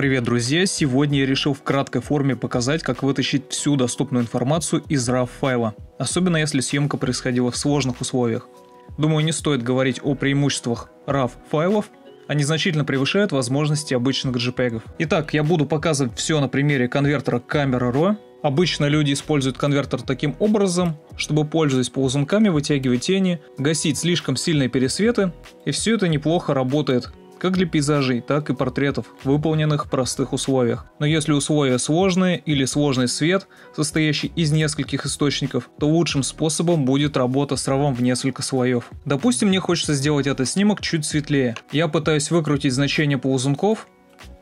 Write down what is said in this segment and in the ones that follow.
Привет, друзья! Сегодня я решил в краткой форме показать, как вытащить всю доступную информацию из RAW файла, особенно если съемка происходила в сложных условиях. Думаю, не стоит говорить о преимуществах RAW файлов, они значительно превышают возможности обычных JPEG. Итак, я буду показывать все на примере конвертера Camera Raw. Обычно люди используют конвертер таким образом, чтобы, пользуясь ползунками, вытягивать тени, гасить слишком сильные пересветы, и все это неплохо работает как для пейзажей, так и портретов, выполненных в простых условиях. Но если условия сложные или сложный свет, состоящий из нескольких источников, то лучшим способом будет работа с равом в несколько слоев. Допустим, мне хочется сделать этот снимок чуть светлее. Я пытаюсь выкрутить значение ползунков,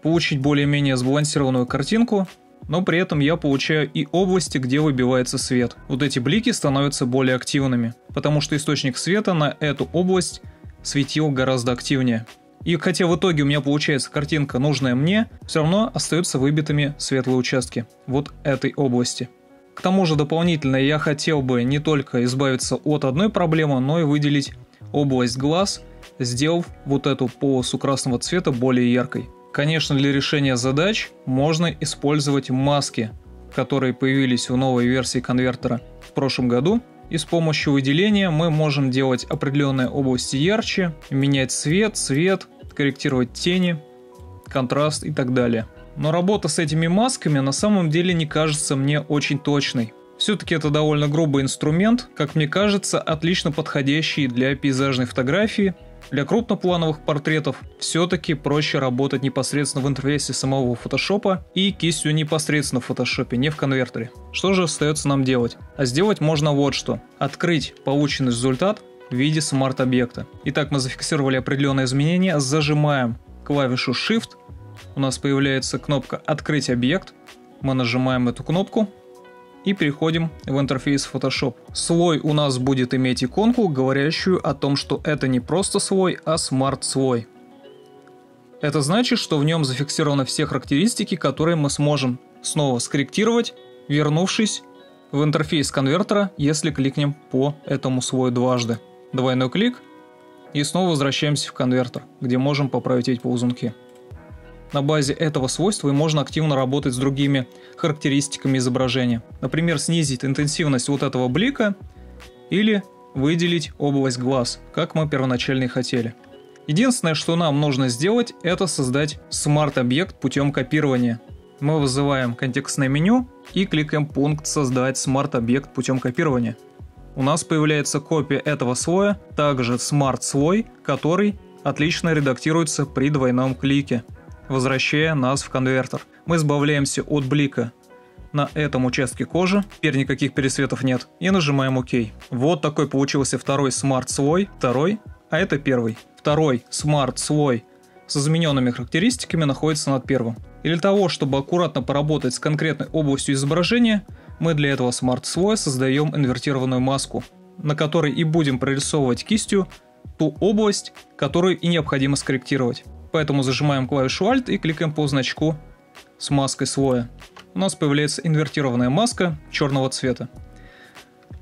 получить более-менее сбалансированную картинку, но при этом я получаю и области, где выбивается свет. Вот эти блики становятся более активными, потому что источник света на эту область светил гораздо активнее. И хотя в итоге у меня получается картинка нужная мне, все равно остаются выбитыми светлые участки вот этой области. К тому же дополнительно я хотел бы не только избавиться от одной проблемы, но и выделить область глаз, сделав вот эту полосу красного цвета более яркой. Конечно, для решения задач можно использовать маски, которые появились в новой версии конвертера в прошлом году, и с помощью выделения мы можем делать определенные области ярче, менять цвет, цвет, корректировать тени, контраст и так далее. Но работа с этими масками на самом деле не кажется мне очень точной. Все-таки это довольно грубый инструмент, как мне кажется, отлично подходящий для пейзажной фотографии. Для крупноплановых портретов все-таки проще работать непосредственно в интерфейсе самого фотошопа и кистью непосредственно в фотошопе, не в конвертере. Что же остается нам делать? А сделать можно вот что. Открыть полученный результат в виде смарт-объекта. Итак, мы зафиксировали определенные изменения, зажимаем клавишу Shift, у нас появляется кнопка «Открыть объект», мы нажимаем эту кнопку, и переходим в интерфейс Photoshop. Слой у нас будет иметь иконку, говорящую о том, что это не просто слой, а смарт-слой. Это значит, что в нем зафиксированы все характеристики, которые мы сможем снова скорректировать, вернувшись в интерфейс конвертера, если кликнем по этому слою дважды. Двойной клик и снова возвращаемся в конвертер, где можем поправить эти ползунки. На базе этого свойства и можно активно работать с другими характеристиками изображения. Например, снизить интенсивность вот этого блика или выделить область глаз, как мы первоначально и хотели. Единственное, что нам нужно сделать, это создать смарт-объект путем копирования. Мы вызываем контекстное меню и кликаем пункт «Создать смарт-объект путем копирования» у нас появляется копия этого слоя, также Smart слой, который отлично редактируется при двойном клике, возвращая нас в конвертер. Мы избавляемся от блика на этом участке кожи, теперь никаких пересветов нет, и нажимаем ОК. Вот такой получился второй Smart слой, второй, а это первый. Второй Smart слой с измененными характеристиками находится над первым. И для того, чтобы аккуратно поработать с конкретной областью изображения, мы для этого смарт-слоя создаем инвертированную маску, на которой и будем прорисовывать кистью ту область, которую и необходимо скорректировать. Поэтому зажимаем клавишу Alt и кликаем по значку с маской слоя. У нас появляется инвертированная маска черного цвета.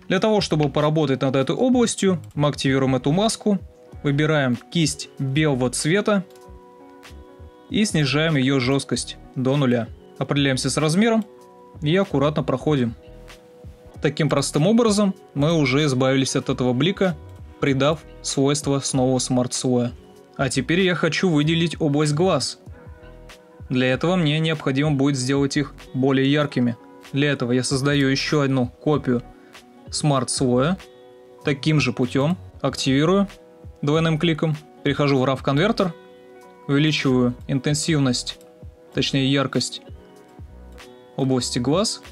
Для того, чтобы поработать над этой областью, мы активируем эту маску, выбираем кисть белого цвета и снижаем ее жесткость до нуля. Определяемся с размером и аккуратно проходим. Таким простым образом мы уже избавились от этого блика, придав свойства снова смарт слоя. А теперь я хочу выделить область глаз. Для этого мне необходимо будет сделать их более яркими. Для этого я создаю еще одну копию смарт слоя. Таким же путем активирую двойным кликом, перехожу в RAW конвертер, увеличиваю интенсивность, точнее яркость области глаз,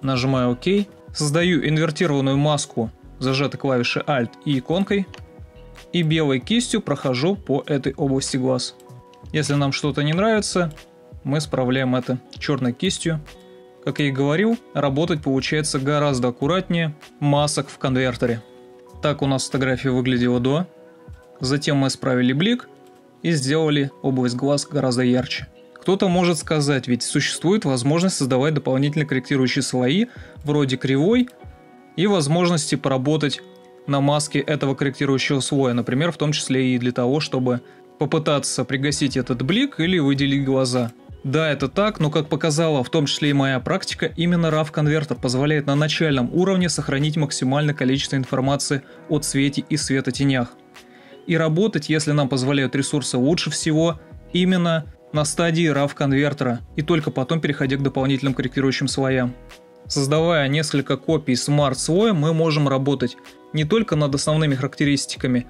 нажимаю ОК, создаю инвертированную маску зажатой клавишей Alt и иконкой и белой кистью прохожу по этой области глаз. Если нам что-то не нравится, мы справляем это черной кистью. Как я и говорил, работать получается гораздо аккуратнее масок в конвертере. Так у нас фотография выглядела до. Затем мы исправили блик и сделали область глаз гораздо ярче. Кто-то может сказать, ведь существует возможность создавать дополнительные корректирующие слои, вроде кривой, и возможности поработать на маске этого корректирующего слоя, например, в том числе и для того, чтобы попытаться пригасить этот блик или выделить глаза. Да, это так, но как показала в том числе и моя практика, именно RAW-конвертер позволяет на начальном уровне сохранить максимальное количество информации о цвете и светотенях. И работать, если нам позволяют ресурсы, лучше всего именно на стадии RAW-конвертера и только потом переходя к дополнительным корректирующим слоям. Создавая несколько копий смарт-слоя, мы можем работать не только над основными характеристиками,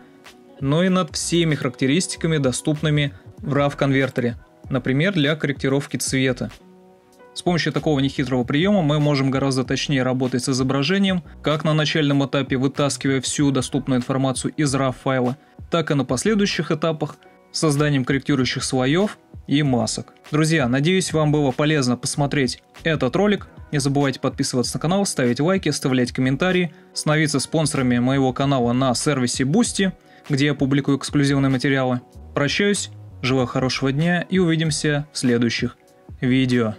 но и над всеми характеристиками, доступными в RAW-конвертере – например, для корректировки цвета. С помощью такого нехитрого приема мы можем гораздо точнее работать с изображением, как на начальном этапе вытаскивая всю доступную информацию из RAW файла, так и на последующих этапах созданием корректирующих слоев и масок. Друзья, надеюсь вам было полезно посмотреть этот ролик. Не забывайте подписываться на канал, ставить лайки, оставлять комментарии, становиться спонсорами моего канала на сервисе Boosty, где я публикую эксклюзивные материалы. Прощаюсь, Желаю хорошего дня и увидимся в следующих видео.